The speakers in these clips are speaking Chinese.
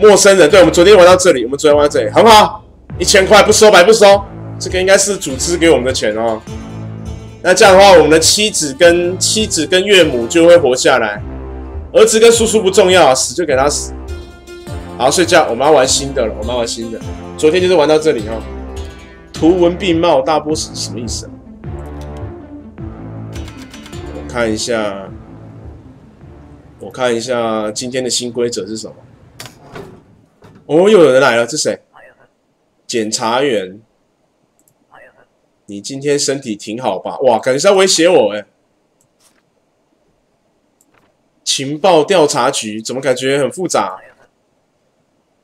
陌生人，对我们昨天玩到这里，我们昨天玩到这里，很好，一千块不收白不收，这个应该是组织给我们的钱哦。那这样的话，我们的妻子跟妻子跟岳母就会活下来，儿子跟叔叔不重要，死就给他死。好，睡觉，我们要玩新的了，我们要玩新的。昨天就是玩到这里哦。图文并茂，大波是什么意思？我看一下，我看一下今天的新规则是什么。哦，又有人来了，这谁？检察员，你今天身体挺好吧？哇，感觉是要威胁我哎！情报调查局怎么感觉很复杂？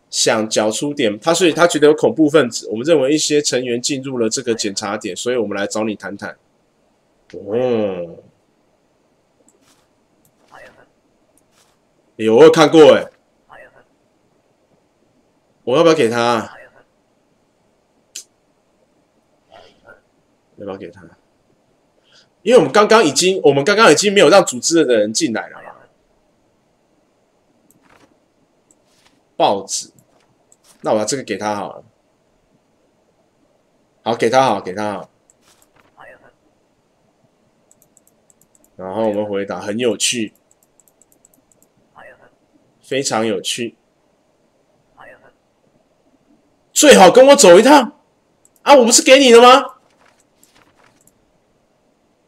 想缴出点，他所以他觉得有恐怖分子。我们认为一些成员进入了这个检查点，所以我们来找你谈谈。哦，有我有看过哎。我要不要给他？要不要给他？因为我们刚刚已经，我们刚刚已经没有让组织的人进来了。报纸，那我把这个给他好了。好，给他好，给他好。然后我们回答很有趣，非常有趣。最好跟我走一趟啊！我不是给你的吗？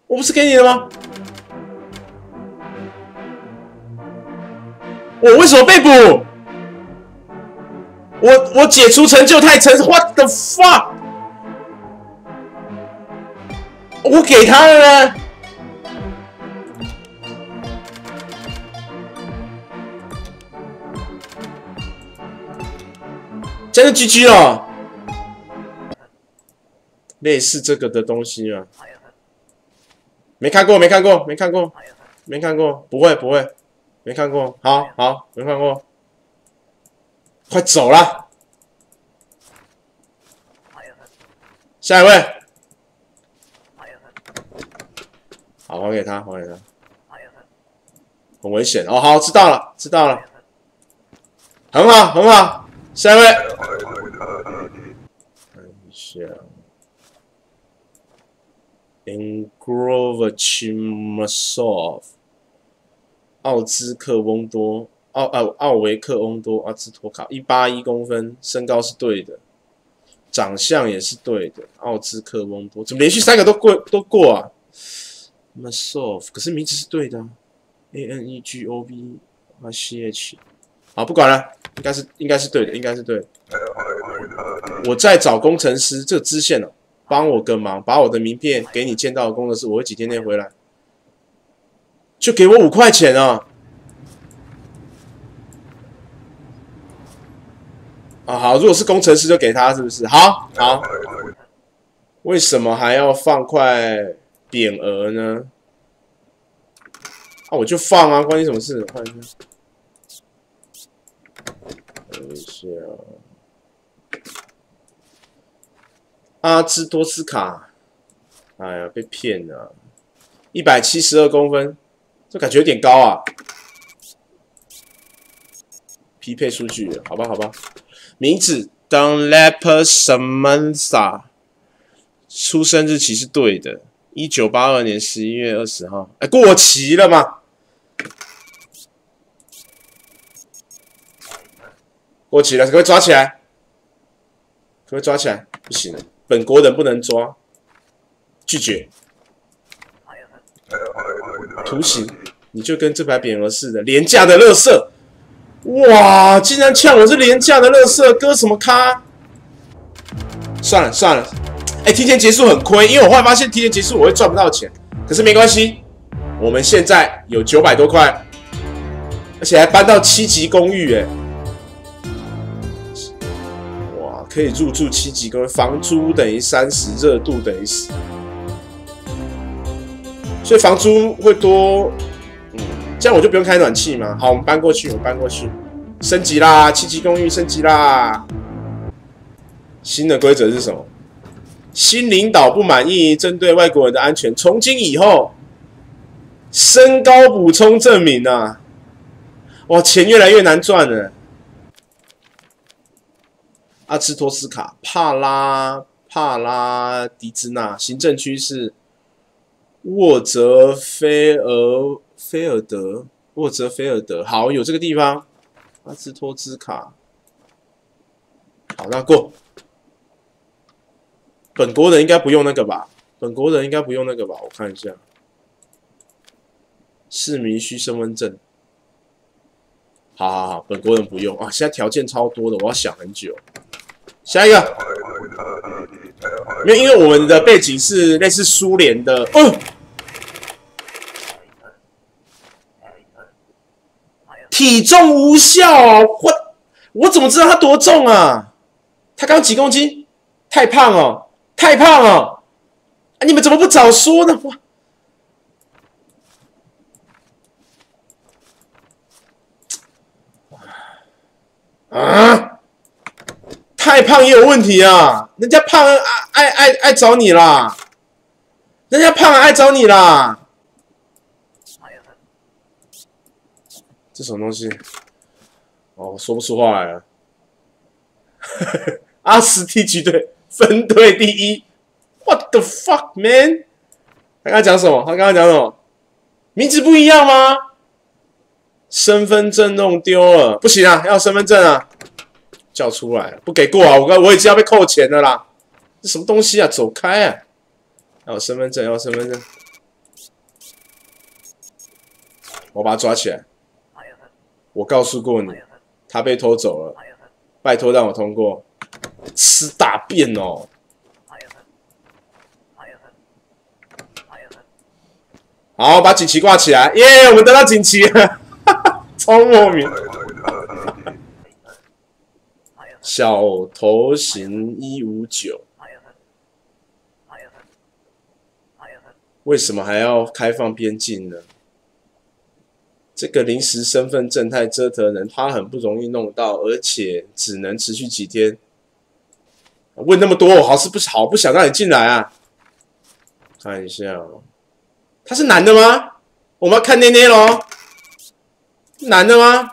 我不是给你的吗？我为什么被捕？我我解除成就太成，what the fuck？我给他了呢。真的 GG 了，类似这个的东西啊，没看过，没看过，没看过，没看过，不会，不会，没看过，好好，没看过，快走了，下一位，好，还给他，还给他，很危险。哦，好，知道了，知道了，很好，很好。下一位，看一下，Ingrovichmasov，奥兹克翁多，奥奥奥维克翁多，阿兹托卡，一八一公分，身高是对的，长相也是对的，奥兹克翁多，怎么连续三个都过都过啊？Masov，可是名字是对的，A N E G O V R C H，好，不管了。应该是应该是对的，应该是对。我在找工程师，这个支线了，帮我个忙，把我的名片给你见到的工程师，我会几天内回来，就给我五块钱啊！啊好，如果是工程师就给他，是不是？好好。为什么还要放块匾额呢？啊，我就放啊，关你什么事？看一下。等一下，阿兹多斯卡，哎呀，被骗了，一百七十二公分，这感觉有点高啊。匹配数据，好吧，好吧。名字 Don Leper Samantha，出生日期是对的，一九八二年十一月二十号。哎，过期了吗？过期了，可不可以抓起来？可不可以抓起来？不行，本国人不能抓，拒绝。图形，你就跟这排匾额似的，廉价的乐色。哇，竟然呛我是廉价的乐色，割什么咖？算了算了，哎，提前结束很亏，因为我后来发现提前结束我会赚不到钱。可是没关系，我们现在有九百多块，而且还搬到七级公寓，哎。可以入住七级公寓，房租等于三十，热度等于十，所以房租会多。嗯，这样我就不用开暖气嘛。好，我们搬过去，我们搬过去，升级啦，七级公寓升级啦。新的规则是什么？新领导不满意，针对外国人的安全，从今以后，身高补充证明啊！哇，钱越来越难赚了。阿兹托斯卡、帕拉帕拉迪兹纳，行政区是沃泽菲尔菲尔德，沃泽菲尔德。好，有这个地方。阿兹托斯卡，好，那过。本国人应该不用那个吧？本国人应该不用那个吧？我看一下，市民需身份证。好好好，本国人不用啊。现在条件超多的，我要想很久。下一个，没有，因为我们的背景是类似苏联的。哦，体重无效，我我怎么知道他多重啊？他刚几公斤？太胖哦，太胖哦！啊，你们怎么不早说呢？哇！啊！太胖也有问题啊！人家胖爱爱爱爱找你啦，人家胖爱找你啦。这什么东西？哦，说不出话来了。阿斯蒂奇队分队第一，What the fuck man？他刚刚讲什么？他刚刚讲什么？名字不一样吗？身份证弄丢了，不行啊，要身份证啊！叫出来，不给过啊！我刚我已经要被扣钱了啦！这什么东西啊？走开啊！要身份证，要身份证！我把他抓起来！我告诉过你，他被偷走了，拜托让我通过。吃大便哦！好，把锦旗挂起来！耶，我们得到锦旗！超莫名。小头型一五九，为什么还要开放边境呢？这个临时身份证太折腾人，他很不容易弄到，而且只能持续几天。问那么多，我好是不好不想让你进来啊？看一下，他是男的吗？我们要看捏捏喽。男的吗？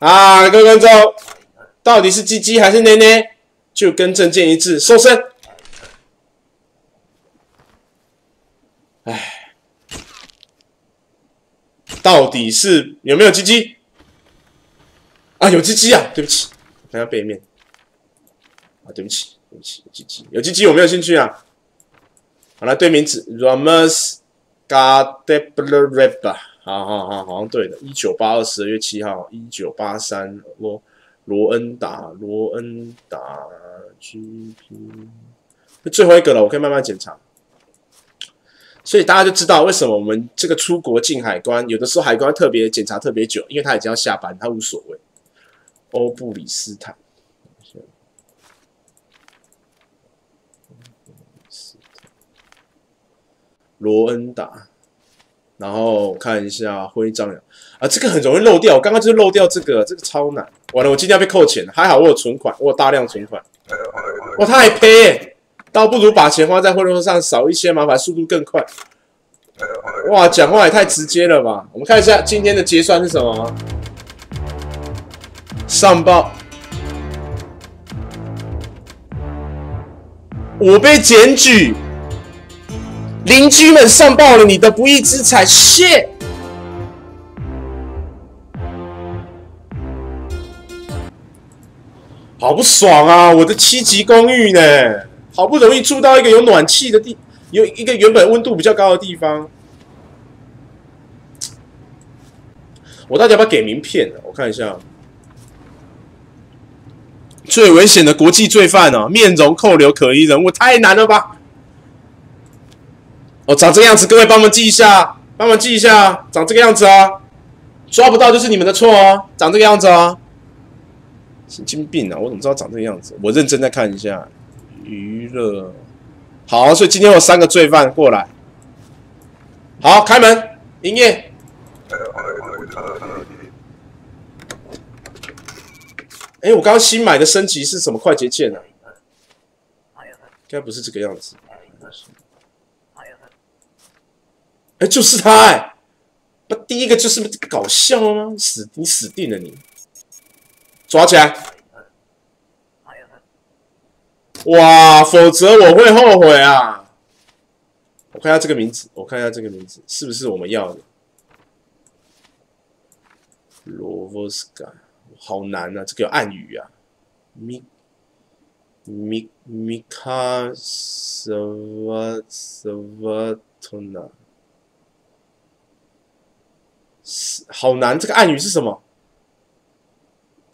啊，各位观众，到底是鸡鸡还是捏捏？就跟证件一致，收身。哎，到底是有没有鸡鸡？啊，有鸡鸡啊！对不起，看下背面。啊，对不起。对不起，有鸡鸡有鸡鸡，我没有兴趣啊。好了，对名字 Ramos Gardebreba，好好好，好像对的。一九八二十二月七号，一九八三罗恩达罗恩达 GP，那最后一个了，我可以慢慢检查。所以大家就知道为什么我们这个出国进海关，有的时候海关特别检查特别久，因为他已经要下班，他无所谓。欧布里斯坦。罗恩达，然后看一下徽章啊，这个很容易漏掉。刚刚就是漏掉这个，这个超难。完了，我今天要被扣钱还好我有存款，我有大量存款。哇，他还赔，倒不如把钱花在汇率上，少一些麻烦，速度更快。哇，讲话也太直接了吧！我们看一下今天的结算是什么？上报，我被检举。邻居们上报了你的不义之财，谢，好不爽啊！我的七级公寓呢，好不容易住到一个有暖气的地，有一个原本温度比较高的地方，我到底要不要给名片呢？我看一下，最危险的国际罪犯哦，面容扣留可疑人物，太难了吧！哦，长这个样子，各位帮忙记一下，帮忙记一下，长这个样子啊，抓不到就是你们的错哦，长这个样子啊，神经病啊！我怎么知道长这个样子？我认真再看一下，娱乐，好，所以今天有三个罪犯过来，好，开门，营业。哎，我刚刚新买的升级是什么快捷键呢？应该不是这个样子。哎，就是他哎！不第一个就是搞笑吗？死你死定了你！抓起来！哇，否则我会后悔啊！我看一下这个名字，我看一下这个名字是不是我们要的？罗沃斯卡，好难啊！这个有暗语啊。米米米卡什瓦什瓦托纳，好难，这个暗语是什么？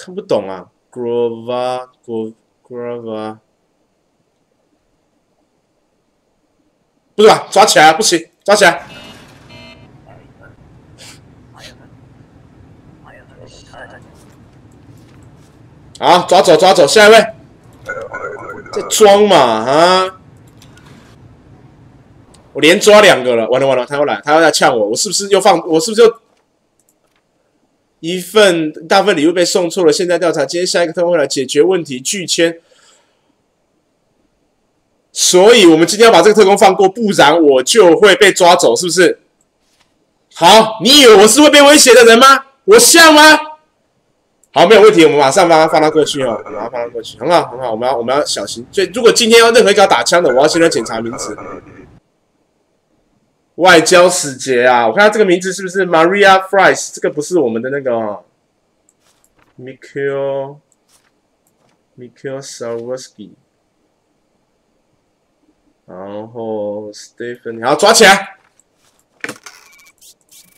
看不懂啊。Grova Grova，不是吧？抓起来，不行，抓起来。好，抓走，抓走，下一位。在装嘛，啊！我连抓两个了，完了完了，他要来，他要来呛我，我是不是又放？我是不是又一份大份礼物被送错了？现在调查，今天下一个特工会来解决问题，拒签。所以我们今天要把这个特工放过，不然我就会被抓走，是不是？好，你以为我是会被威胁的人吗？我像吗？好，没有问题，我们马上帮他放他过去哦，马上放他过去，很好，很好，我们要我们要小心。所以，如果今天要任何一个要打枪的，我要先来检查名字。外交使节啊，我看他这个名字是不是 Maria Fries？这个不是我们的那个 Mikhail Mikhail Sawarsky，然后 Stephen，好抓起来，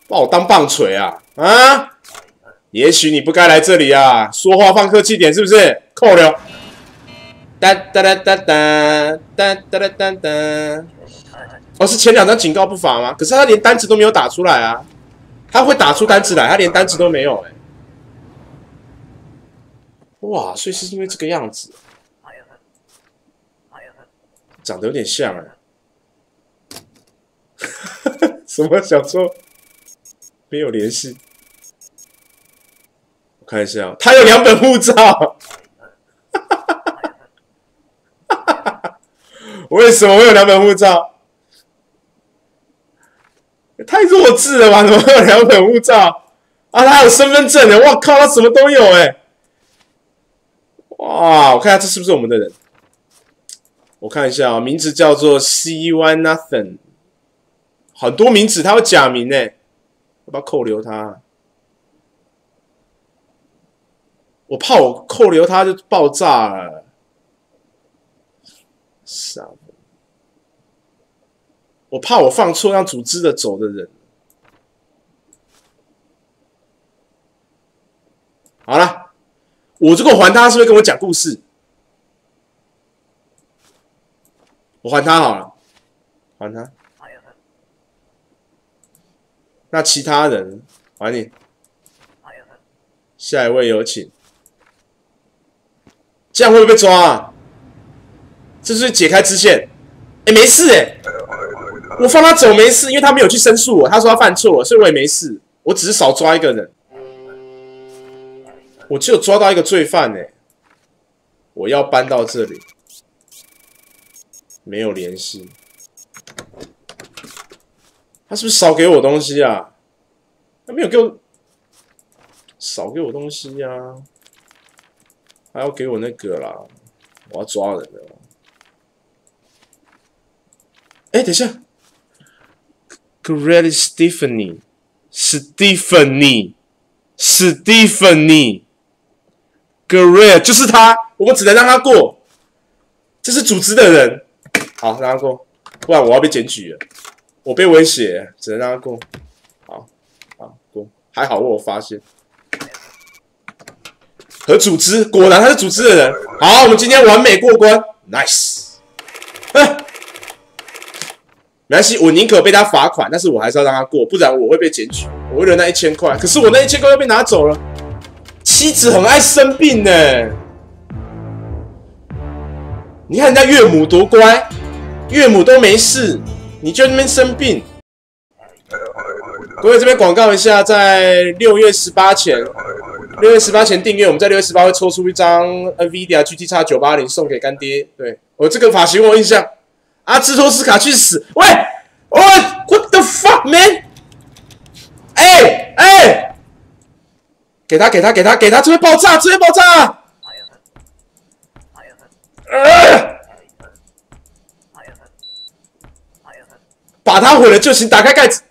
把我当棒槌啊啊！也许你不该来这里啊！说话放客气点，是不是？扣了。哒哒哒哒哒哒哒哒哒哒。哦，是前两张警告不罚吗？可是他连单子都没有打出来啊！他会打出单子来，他连单子都没有哎。哇，所以是因为这个样子，长得有点像哎。什么小说？没有联系。看一下，他有两本护照，为什么我有两本护照？太弱智了吧？怎么有两本护照？啊，他有身份证的，我靠，他什么都有哎！哇，我看下这是不是我们的人？我看一下啊，名字叫做 C Y Nothing，很多名字，他有假名哎，要不要扣留他？我怕我扣留他就爆炸了，傻！我怕我放错让组织的走的人。好了，我这个还他，是不是跟我讲故事？我还他好了，还他。那其他人还你。下一位有请。这样会不会被抓啊？这是解开支线。哎，没事哎，我放他走没事，因为他没有去申诉我，他说他犯错了，所以我也没事。我只是少抓一个人，我只有抓到一个罪犯哎。我要搬到这里，没有联系。他是不是少给我东西啊？他没有给我少给我东西呀。还要给我那个啦！我要抓人了。哎，等一下，Great Stephanie，Stephanie，Stephanie，Great 就是他，我们只能让他过。这是组织的人，好让他过，不然我要被检举了。我被威胁，只能让他过。好，好过，还好我有发现。和组织，果然他是组织的人。好，我们今天完美过关，nice。没关系，我宁可被他罚款，但是我还是要让他过，不然我会被检举，我为了那一千块。可是我那一千块又被拿走了。妻子很爱生病呢，你看人家岳母多乖，岳母都没事，你就那边生病。各位这边广告一下，在六月十八前。六月十八前订阅，我们在六月十八会抽出一张 NVIDIA GT X 九八零送给干爹。对我这个发型我印象，阿兹托斯卡去死，喂喂，what the fuck man 哎哎，给他给他给他给他，直接爆炸直接爆炸，把它毁了就行，打开盖子，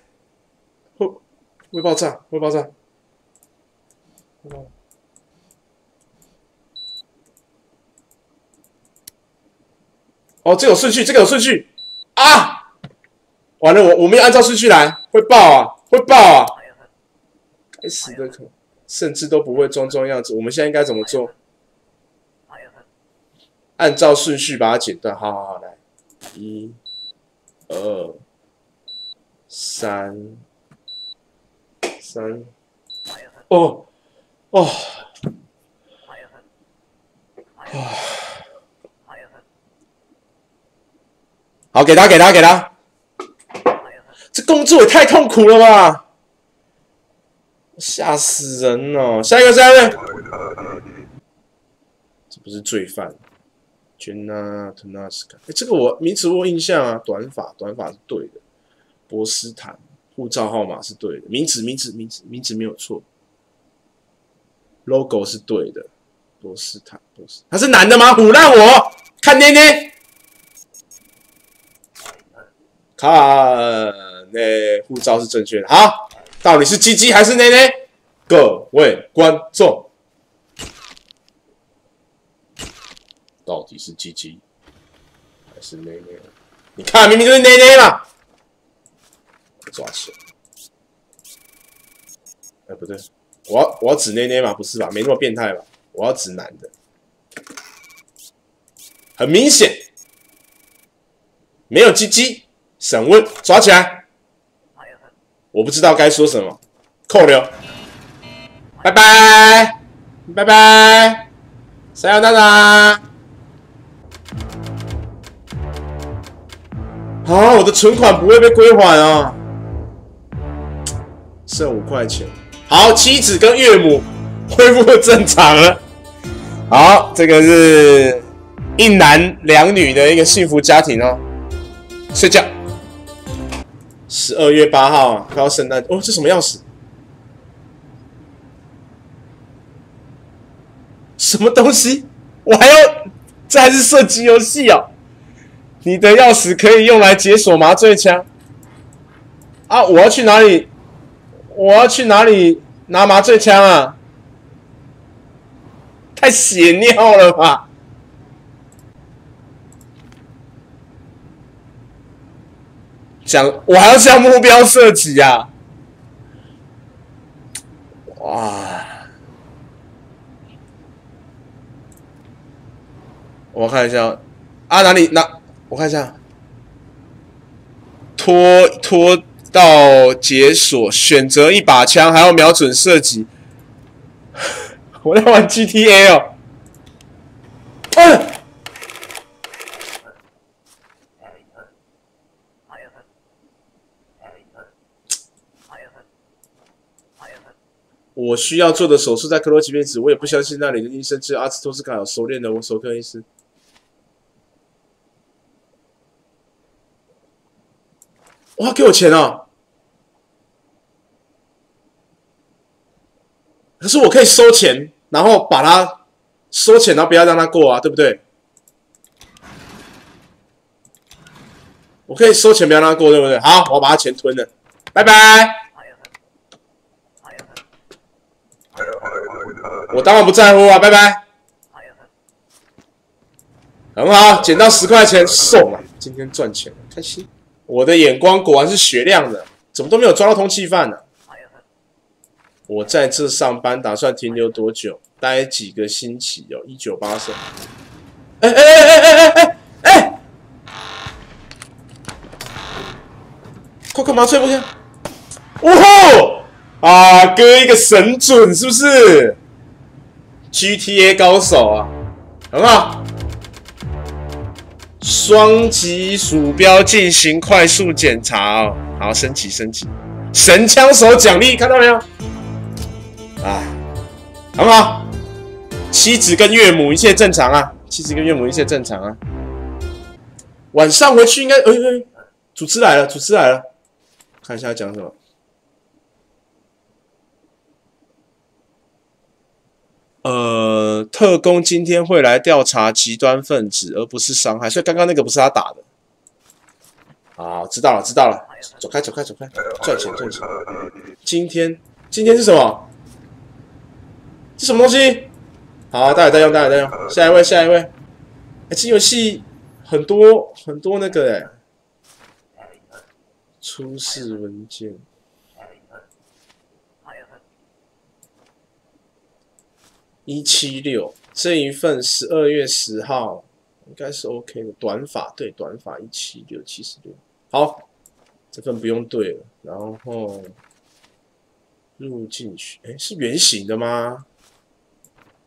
会会爆炸会爆炸。哦，这有顺序，这个有顺序啊！完了，我我没有按照顺序来，会爆啊，会爆啊！该死的可，甚至都不会装装样子。我们现在应该怎么做？按照顺序把它剪断。好好好，来，一、二、三、三，哦，哦，啊！好，给他，给他，给他。这工作也太痛苦了吧！吓死人了！下一个，下一个。这不是罪犯。Jenna Tanaska，哎，这个我名词我印象啊。短发，短发是对的。波斯坦，护照号码是对的。名词，名词，名词，名词没有错。Logo 是对的。波斯坦，波斯，他是男的吗？唬烂我！看捏捏。看，那护照是正确的。好，到底是鸡鸡还是内内？各位观众。到底是鸡鸡还是内内？你看，明明就是内内嘛！抓起来！哎，不对，我要我要指内内嘛？不是吧？没那么变态吧？我要指男的，很明显没有鸡鸡。审问，抓起来！我不知道该说什么，扣留，拜拜，拜拜，三幺大大。啊！我的存款不会被归还啊！剩五块钱。好，妻子跟岳母恢复正常了。好，这个是一男两女的一个幸福家庭哦。睡觉。十二月八号，快要圣诞哦！这什么钥匙？什么东西？我还要？这还是射击游戏啊？你的钥匙可以用来解锁麻醉枪啊！我要去哪里？我要去哪里拿麻醉枪啊？太血尿了吧！想我还要向目标射击呀！哇！我看一下啊，哪里哪？我看一下，拖拖到解锁，选择一把枪，还要瞄准射击。我在玩 GTA 哦。嗯。我需要做的手术在克罗奇面子，我也不相信那里的医生只有阿斯托斯卡有熟练的我手科医师。哇，给我钱啊！可是我可以收钱，然后把它收钱，然后不要让他过啊，对不对？我可以收钱，不要让他过，对不对？好，我把他钱吞了，拜拜。我当然不在乎啊，拜拜。很好，捡到十块钱，送啊！今天赚钱了，开心。我的眼光果然是雪亮的，怎么都没有抓到通缉犯呢、啊？我在这上班，打算停留多久？待几个星期哦。一九八四。哎哎哎哎哎哎哎！快干麻醉不行！呜呼、啊，哥一个神准，是不是？？GTA 高手啊，很好。双击鼠标进行快速检查哦，好，升级升级，神枪手奖励看到没有？啊，很好。妻子跟岳母一切正常啊，妻子跟岳母一切正常啊。晚上回去应该，哎哎，主持来了，主持来了，看一下讲什么。呃，特工今天会来调查极端分子，而不是伤害，所以刚刚那个不是他打的。好，知道了，知道了，走开，走开，走开，赚钱，赚钱。今天，今天是什么？这什么东西？好，待会再用，待会再用。下一位，下一位。哎，这游戏很多很多那个哎，出示文件。一七六这一份十二月十号应该是 OK 的，短法对，短法一七六七十六。好，这份不用对了。然后入进去，哎，是圆形的吗？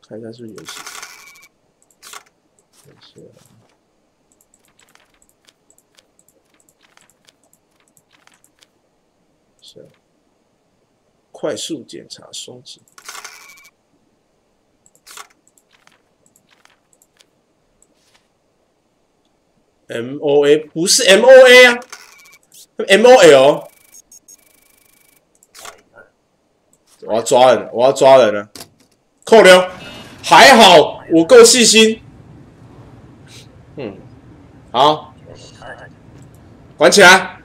看一下是不是圆形。是。快速检查双击。M O A 不是 M O A 啊，M O L。我要抓人，我要抓人了，扣留。还好我够细心。嗯，好，关起来。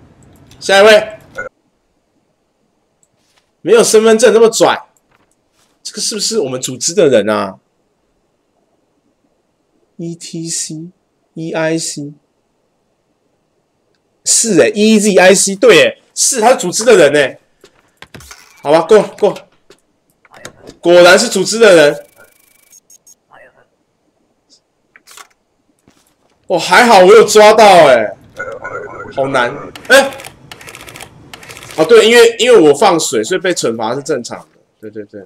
下一位，没有身份证那么拽，这个是不是我们组织的人啊？E T C E I C。是哎，E Z I C 对哎，是他是组织的人哎，好吧，过过，果然是组织的人。哦，还好我有抓到哎，好难哎。哦对，因为因为我放水，所以被惩罚是正常的。对对对，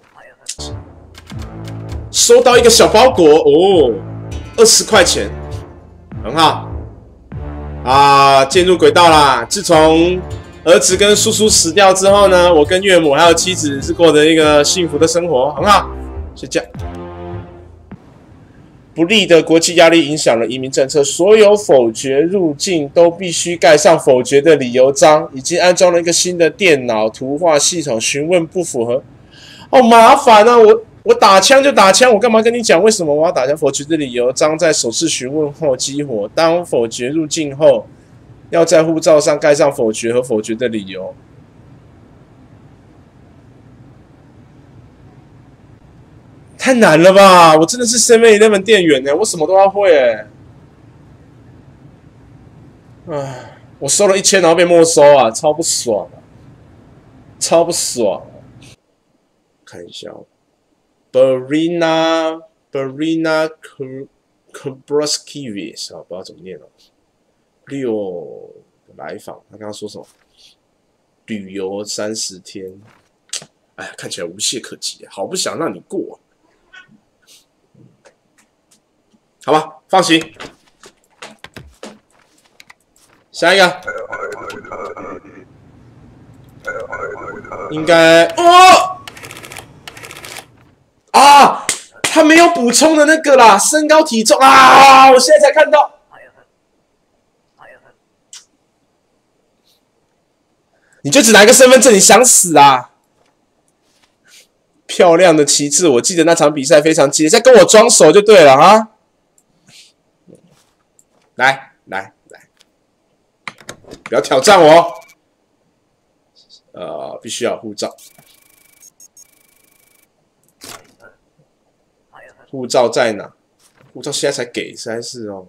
收到一个小包裹哦，二十块钱，很好。啊，进入轨道啦！自从儿子跟叔叔死掉之后呢，我跟岳母还有妻子是过着一个幸福的生活，很好。睡觉。不利的国际压力影响了移民政策，所有否决入境都必须盖上否决的理由章。已经安装了一个新的电脑图画系统，询问不符合，好麻烦啊！我。我打枪就打枪，我干嘛跟你讲为什么我要打枪？否决的理由章在首次询问后激活。当否决入境后，要在护照上盖上否决和否决的理由。太难了吧！我真的是 Seven Eleven 店员呢，我什么都要会哎。我收了一千，然后被没收啊，超不爽啊，超不爽。看一下。Barina Barina Kubroskivis 啊，不知道怎么念了。六来访，他刚刚说什么？旅游三十天，哎呀，看起来无懈可击，好不想让你过。好吧，放心。下一个，应该哦。啊，他没有补充的那个啦，身高体重啊！我现在才看到。你就只拿个身份证，你想死啊？漂亮的旗帜，我记得那场比赛非常激烈，在跟我装熟就对了啊！来来来，不要挑战我。呃，必须要护照。护照在哪？护照现在才给，实在是哦。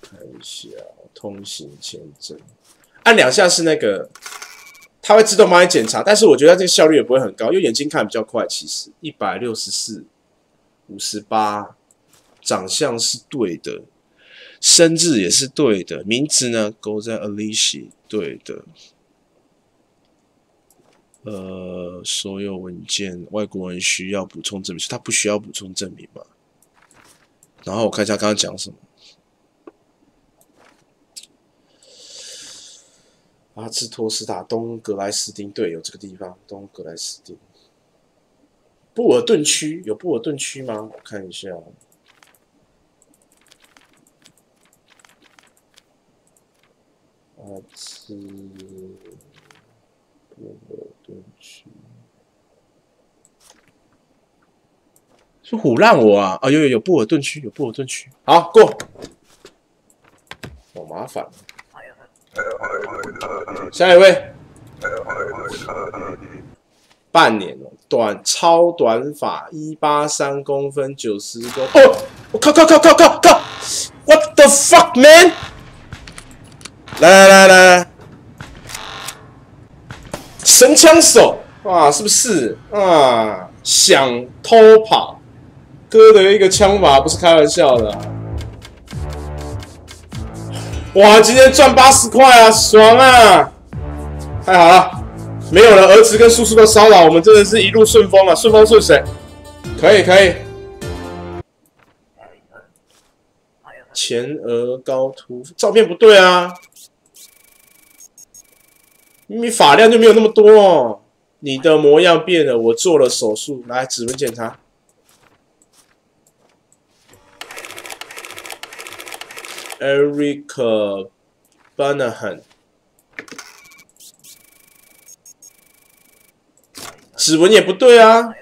看一下通行签证，按两下是那个，它会自动帮你检查，但是我觉得这个效率也不会很高，因为眼睛看比较快。其实一百六十四五十八，长相是对的，生日也是对的，名字呢勾在 Alicia 对的。呃，所有文件外国人需要补充证明，他不需要补充证明嘛？然后我看一下刚刚讲什么。阿兹托斯塔东格莱斯丁，对，有这个地方，东格莱斯丁。布尔顿区有布尔顿区吗？我看一下。阿兹。布尔顿区是唬烂我啊！啊，有有有布尔顿区，有布尔顿区。好过，好麻烦。下一位，半年哦，短超短发，一八三公分，九十公。哦，我靠靠靠靠靠靠！What the fuck man！来来来来，神枪手啊，是不是啊？想偷跑，哥的一个枪法不是开玩笑的。哇，今天赚八十块啊，爽啊！太好了，没有了儿子跟叔叔的骚扰，我们真的是一路顺风啊，顺风顺水。可以可以。前额高凸，照片不对啊。你发量就没有那么多哦。你的模样变了，我做了手术，来指纹检查。Erica Banahan，指纹也不对啊，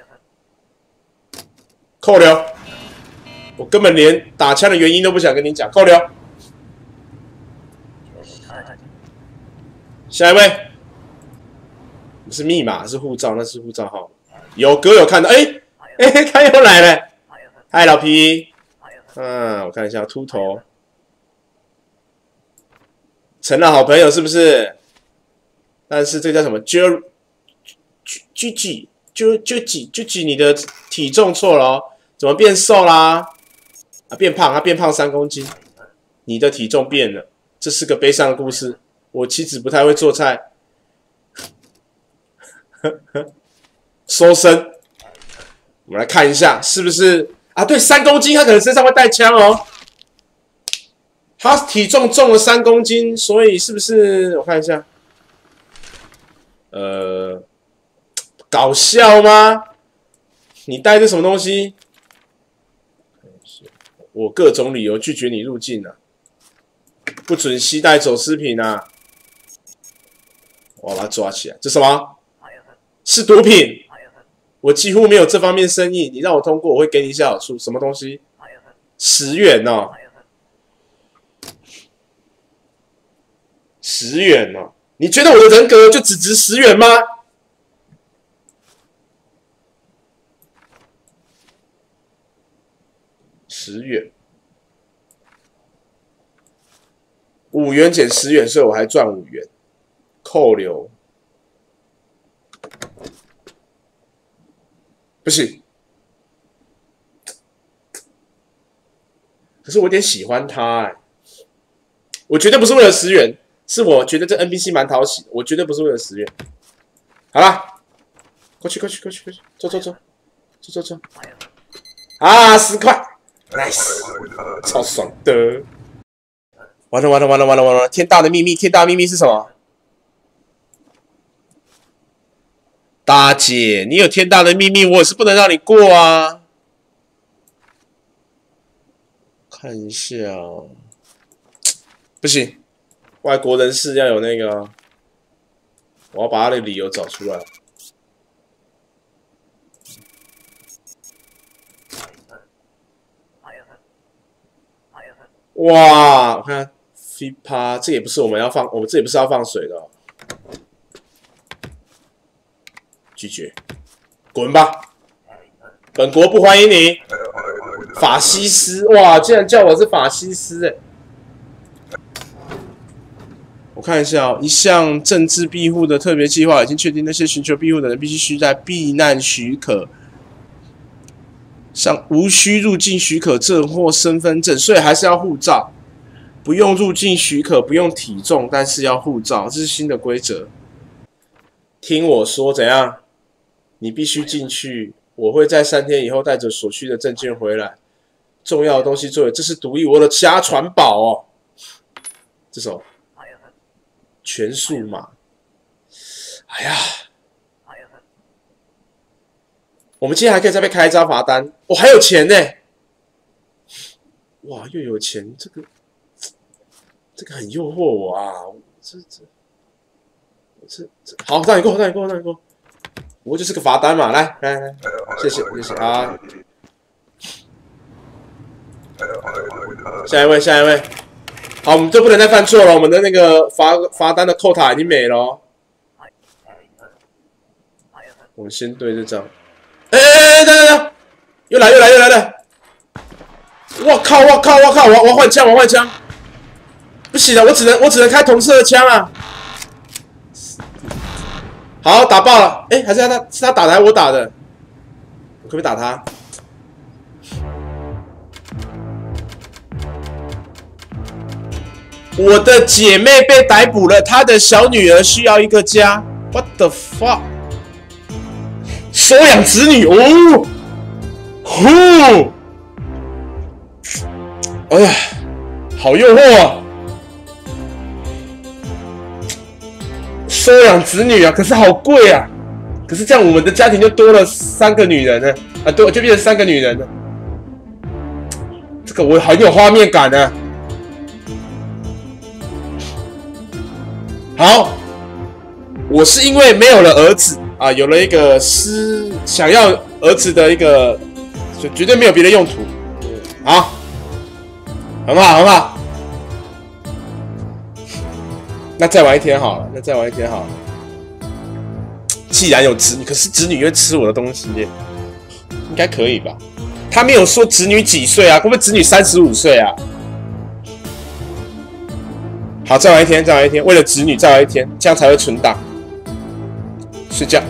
扣留。我根本连打枪的原因都不想跟你讲，扣留。下一位，是密码，是护照，那是护照号。有哥有看到，哎哎，他又来了。嗨，老皮。嗯，我看一下，秃头。成了好朋友是不是？但是这叫什么？J J J J J J J J，你的体重错了哦，怎么变瘦啦？啊，变胖，他变胖三公斤，你的体重变了，这是个悲伤的故事。我妻子不太会做菜，收身。我们来看一下是不是啊？对，三公斤，他可能身上会带枪哦。他体重重了三公斤，所以是不是？我看一下，呃，搞笑吗？你带着什么东西？我各种理由拒绝你入境了，不准携带走私品啊！我把他抓起来，这什么？是毒品！我几乎没有这方面生意，你让我通过，我会给你一些好处。什么东西？十元哦。十元哦，你觉得我的人格就只值十元吗？十元，五元减十元，所以我还赚五元，扣留，不行。可是我有点喜欢他哎，我绝对不是为了十元。是我觉得这 NPC 蛮讨喜，我绝对不是为了十元。好了，过去过去过去过去，走走走，走走走。啊，十块，nice，超爽的。完了完了完了完了完了！天大的秘密，天大的秘密是什么？大姐，你有天大的秘密，我是不能让你过啊。看一下，不行。外国人士要有那个，我要把他的理由找出来。哇，我看 FIPA，这也不是我们要放，我们这也不是要放水的。拒绝，滚吧！本国不欢迎你，法西斯！哇，竟然叫我是法西斯！哎。我看一下哦，一项政治庇护的特别计划已经确定，那些寻求庇护的人必须需在避难许可上无需入境许可证或身份证，所以还是要护照，不用入境许可，不用体重，但是要护照，这是新的规则。听我说，怎样？你必须进去，我会在三天以后带着所需的证件回来，重要的东西作为，这是独一无二的家传宝哦。这首。全数码，哎呀，我们今天还可以再被开一张罚单，我还有钱呢！哇，又有钱，这个这个很诱惑我啊！这这这这，好，让你过，让你过，让你过，不过就是个罚单嘛，来来来，谢谢谢谢啊！下一位，下一位。好，我们就不能再犯错了。我们的那个罚罚单的扣塔已经没了。我们先对这张。哎哎哎，等等等，又来又来又来了！我靠我靠我靠！我我换枪我换枪！不行了，我只能我只能开同色的枪啊！好，打爆了！哎，还是他是他打的，还是我打的？我可不可以打他？我的姐妹被逮捕了，她的小女儿需要一个家。What the fuck？收养子女哦，呼！哎呀，好诱惑啊！收养子女啊，可是好贵啊！可是这样我们的家庭就多了三个女人呢，啊，对，就变成三个女人了。这个我很有画面感呢。好，我是因为没有了儿子啊，有了一个思想要儿子的一个，就绝对没有别的用途。好，很好，很好。那再玩一天好了，那再玩一天好了。既然有子女，可是子女会吃我的东西，应该可以吧？他没有说子女几岁啊？会不会子女三十五岁啊？好，再玩一天，再玩一天，为了子女再玩一天，这样才会存档。睡觉。